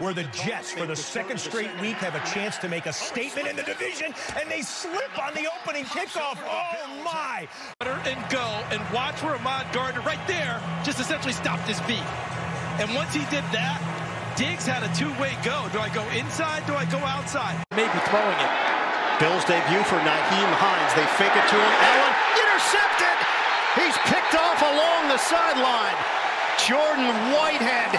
where the Jets, for the second straight week, have a chance to make a statement in the division, and they slip on the opening kickoff. Oh, my. And go, and watch where Ahmad Gardner, right there, just essentially stopped his beat. And once he did that, Diggs had a two-way go. Do I go inside? Do I go outside? Maybe throwing it. Bill's debut for Nyheim Hines. They fake it to him. Allen intercepted. He's picked off along the sideline. Jordan Whitehead